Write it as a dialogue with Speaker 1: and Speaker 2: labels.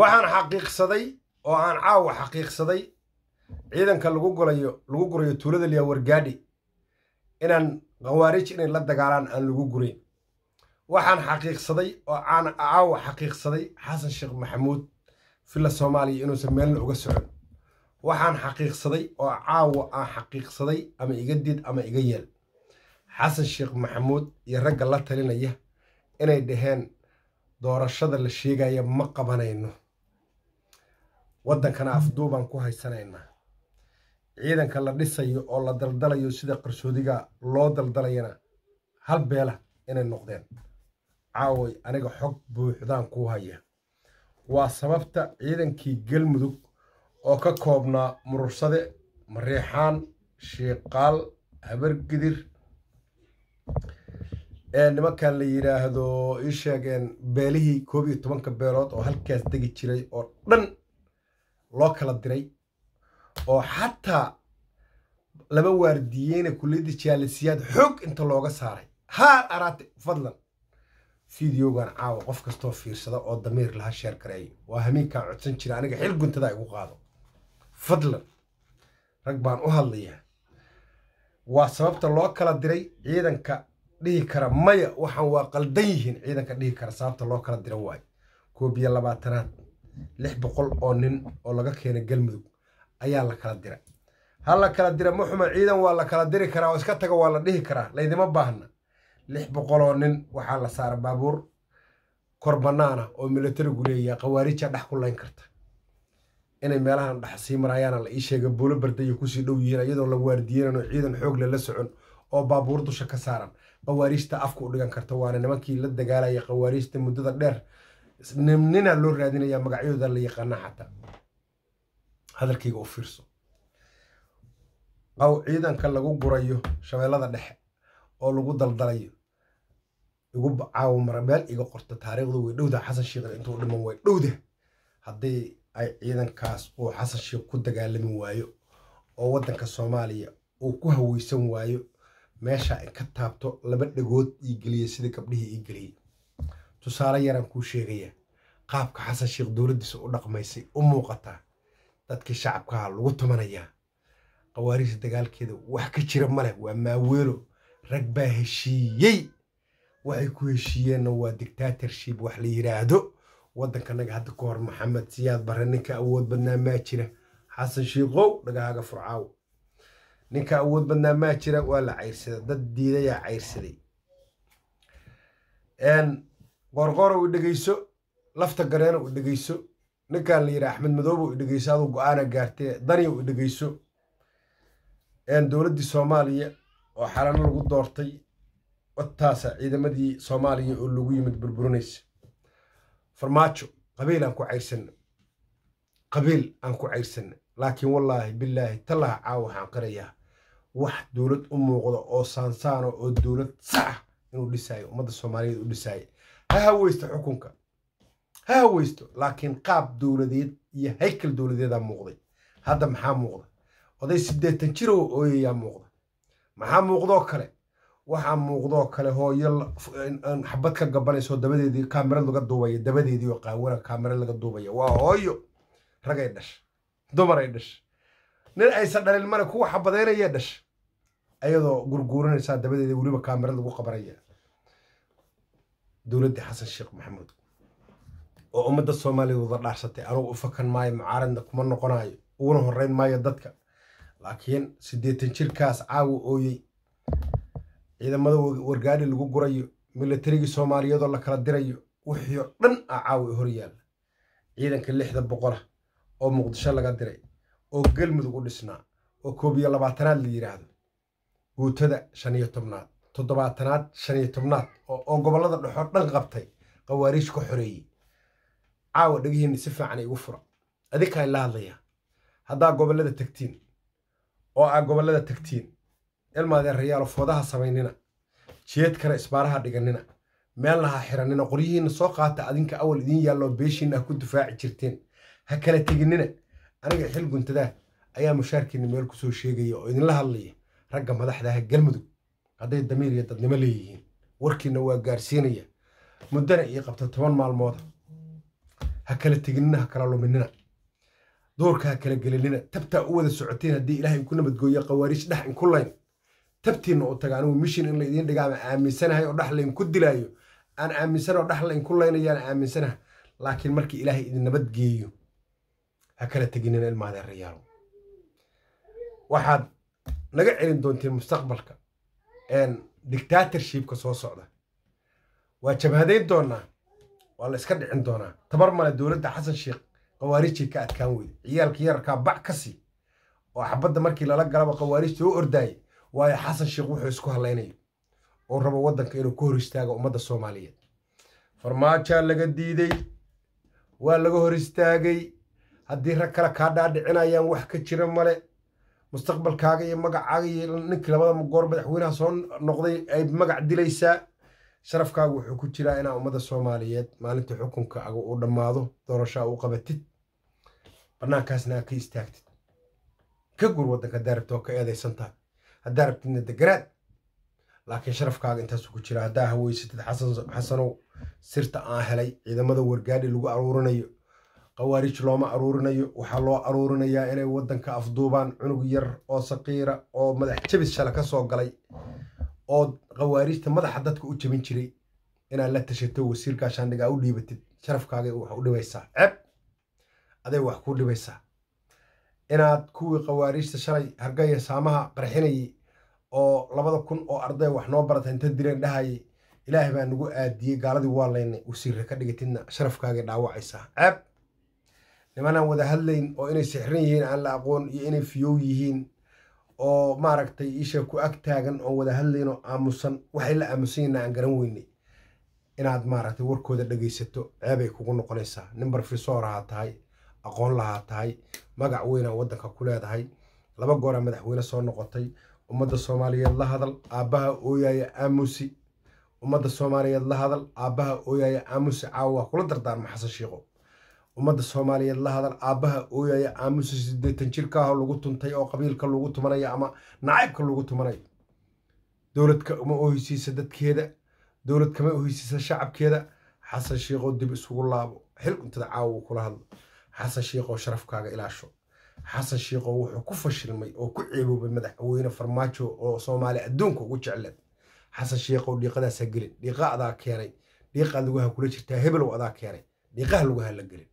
Speaker 1: waxaan xaqiiqsaday oo aan caawa xaqiiqsaday ciidanka lagu gulayo lagu gurayo tuulada liya wargaadhi inaan khawaarij inay la dagaalaan aan lagu gurayn waxaan xaqiiqsaday oo aan caawa xaqiiqsaday xasan sheekh maxamuud villa soomaaliya inuusan meelna uga socon waxaan xaqiiqsaday oo caawa aan xaqiiqsaday ama iga did ama iga yeel. Xasan sheekh maxamuud iyo ragga la talinaya inay dhaheen doorashada la sheegaya ma qabanayno. Waddankana afduubaan ku haysanaynaa. Ciidanka la dhisayo oo la daldalayo sida qarsoodiga loo daldalayana hal beela inay noqdeen caaway aniga xog buuxdaan ku haya. Waa sababta ciidankii galmudug oo ka koobnaa murursade mareexaan shiiqaal habargidir nimankan la yidhaahdo ii sheegeen beelihii koob iyo tobanka beelood oo halkaas degi jiray oo dhan loo kala diray oo xataa laba waardiyeyna kulliyadda jaalisiyaad xoog inta looga saaray. Haa araate fadlan fideogan caawa qof kastoo fiirsada oo damiir laha sheer gareeyo waa hamiinkaan codsan jira aniga xil guntada igu qaado. Fadlan rag baan u hadlayaa. Waa sababta loo kala diray ciidanka dhihi kara maya. Waxaan waa qaldan yihiin ciidanka dhihi kara sababta loo kala dira waayo. Koob iyo labaatanaad lix boqol oo nin oo laga keenay galmudug ayaa la kala dira ha la kala dira muxuma ciidan waa la kala diri karaa oo iska taga waa la dhihi karaa. Laydima baahna lix boqol oo nin waxaa la saara baabuur kor bannaana oo militarigu leeyahay khawaarija dhex ku layn karta. Inay meelahan dhex sii maraayaana la ii sheega buulo bardayo ku sii dhow yihiin iyadoo la waardiyenan ciidan xoog lala socon oo baabuur dusha ka saaran. Khawaariijta afka u dhigan karta waana nimankii la dagaalaya khawaariijta muddada dheer. Ninaa loo raadinaya magacyadooda la yaqaana xataa. Hadalkayga u fiirso. Ciidanka lagu gurayo shabeellada dhexe oo lagu daldalayo igu caawo mara meel iga qorta taariikhdu way dhowda xasan sheekh intuu dhiman way dhowda. Haddii ay ciidankaas uu xasan sheekh ku dagaalami waayo oo waddanka soomaaliya uu ku haweysan waayo meesha ay ka taabto laba dhagood ii geliya sida gabdhihii ii geliyey tusaale yaraan kuu sheegaya qaabka xasan sheekh dowladdiisa u dhaqmaysay u muuqataa dadkii shacabkaha lagu tumanayaa. Khawaariijta dagaalkeeda wax ka jira maleh waa maaweelo rag baa heshiiyey. Waxay ku heshiiyeenna waa dictatorship wax la yidhaahdo waddankanaga hadda ka hor maxamed siyaad barre ninka awood badnaa maa jira? Xasan shiikow dhagahaaga furcaaw. Ninka awood badnaa maa jira? Waa la cayrsada. Dad diidayaa cayrsaday. Qorqoro i dhegeyso lafta gareena i dhegeyso ninkan la yidhaha axmed madoobo i dhegeyso aduu go'aana gaartee daniyow i dhegeyso dowladdii soomaaliya oo xalano lagu doortay wataasa ciidamadii soomaaliya oo lagu yimid burburinaysa. Farmaajo qabiil aan ku cayrsanna qabiil aan ku cayrsanna laakiin wallaahi bilaahi tallaha caawa waxaan qirayaa wax dowlad u muuqda oo saansaano oo dowlad saxa inuu dhisaayo ummadda soomaaliyeed u dhisaayo. Ha haweysto xukunka. Ha haweysto laakiin qaab dowladeed iyo haykal dowladeedaa muuqday. Hadda maxaa muuqda? Oday siddeetan jir oo ooyayaa muuqda maxaa muuqdoo kale? Waxaa muuqdoo kale hooyo xabad ka gabanayso dabadeedii kaamirad laga duubaya dabadeedii oo qaawana kaamirad laga duubaya. Waa hooyo. Ragay dhasha dumaray dhasha nin aysan dhalin male kuwa xabadeynayee dhasha ayadoo gurguuranaysaa dabadeedii weliba kaamirad lagu qabanaya dowladdii xasan sheekh maxamuud. Oo ummadda soomaaliya wada dhaarsatay anugu u fakan maayo mucaaradna kuma noqonayo uguna horreyn maayo dadka laakiin siddeetan jirkaas caawa ooyey. Ciidamada wargaadhi lagu gurayo milatarigii soomaaliyeedoo la kala dirayo wixii oo dhan a caawa hor yaalla. Ciidanka lixda boqola oo muqdisho laga diray oo galmudug u dhisnaa oo koob iyo labaatanaad la yidhaahdo guutada shan iyo tobnaad toddobaatanaad shan iyo tobnaad oo gobollada dhexoo dhan qabtay khawaariij ka xoreeyey. Caawa dhegihiinna si fiican igu fura adinkaan la hadlayaa haddaa gobollada tagtiin oo aa gobollada tagtiin. Ilmaadeerayaalo foodaha samaynina jeedkana isbaaraha dhiganina meelna ha xiranina qoryihiina soo qaata adinka awal idiin yaalloo beeshiina ha ku difaaci jirteen. Ha kala teginina aniga xil guntadaa ayaa mushaarkiina meel ku soo sheegaya oo idinla hadlaya ragga madaxda ah galmudug. Hadday damiir iyo dadnimo leeyihiin. Warkiina waa gaarsiinaya muddana ii qabta toban maalmooda ha kala teginina ha kala luminina duurka ha kala gelinina tabtaa u wada socoteen haddii ilaahay ku nabadgooyo qawaariij dhex inku layn tabtiinna u taga anigu mishin in la idiin dhiga ama aaminsanahay oo dhex laynku dilaayo. Aan aaminsan oo dhex laynku laynayaan aaminsanaha laakiin markii ilaahay idin nabadgeeyo ha kala teginina ilmaadeerayaalo waxaad naga celin doonteen mustaqbalka dictatorshipka soo socda. Waa jabhadayn doonaa waa la iska dhicin doonaa. Tabar male dowladda xasan sheekh qawaariijay ka adkaan weyda ciyaalka yararkaa bac ka sii. Oo xabadda markii lala galaba qawaariijta u ordaayay waayo xasan sheekh wuxuu isku hadlaynayo oo rabo waddanka inuu ku hor istaago ummadda soomaaliyeed. Farmaajaa laga diiday waa laga hor istaagay. Haddii rag kale kaa dhaadhicinayaan wax ka jira male. Mustaqbalkaaga iyo magacaaga iyo ninkii labada goor madaxweynaha soo noqday ay magac dilaysaa. Sharafkaagu wuxuu ku jiraa inaa ummadda soomaaliyeed maalinta xukunka aga uu dhammaado doorashaa u qabatid bannaankaasna aa ka istaagtid. Ka gur waddanka haddaa rabtid oo ka eedaysan tahay. Haddaa rabtidna deganaad laakiin sharafkaaga intaasu ku jira. Haddaa haweysatid xasanow sirta aan helay ciidamada wargaadhi lagu aruurinayo qawaariij looma aruurinayo waxaa loo aruurinayaa inay waddanka afduubaan cunug yar oo saqiira oo madax jabis shala ka soo galay oo qawaariijta madaxa dadka u jabin jiray inaad la tashato wasiir gaashaandhigaa u dhiibatid. Sharafkaaga wax u dhibaysaa. Ceeb aday wax kuu dhibaysaa inaad kuwii qawaariijta shalay hargaya saamaha qarxinayay oo labada kun oo arday wax noo barata inta direen dhahayay ilaahay baa nagu aadiyey gaaladii waa laynay wasiirra ka dhigatidna sharafkaagay dhaawacaysaa ceeb! Nimanaan wada hadlayn oo inay sixran yihiin aan la aqoon iyo inay fiyow yihiin oo maaragtay isha ku ag taagan oon wada hadlayno aamusan waxay la aamusan aan garan weynay inaad maaragtay warkooda dhegaysato ceebay kugu noqonaysaa. Nin barfisoor ahaa tahay aqoon lahaa tahay magac weynaa waddanka ku leedahay. Laba gooraa madaxweyne soo noqotay ummadda soomaaliyeed la hadal aabbaha ooyaaya aamusi. Ummadda soomaaliyeed la hadal aabbaha ooyaaya aamusi. Caawa kula dardaarma xasan shiiqo. Ummadda soomaaliyeed la hadal aabbaha ooyaya aamusi siddeetan jirkaahoo lagu tuntay oo qabiilka lagu tumanaya ama nacaybka lagu tumanayo dowlad kama oheysiisa dadkeeda. Dowlad kama oheysiisa shacabkeeda. Xasan shiiqoo dib isugu laabo. Xil cuntada caawa kula hadlo xasan shiiqoo sharafkaaga ilaasho. Xasan shiiqoo wuxuu ku fashilmay oo ku ceeboobay madaxweyne farmaajo oo soomaali adduunka ugu jecleed. Xasan shiiqow dhiiqadaasa gelin dhiiqa adaa keenay dhiiqaad lugaha kula jirtaa hebelow adaa keenay dhiiqaha lugaha la gelin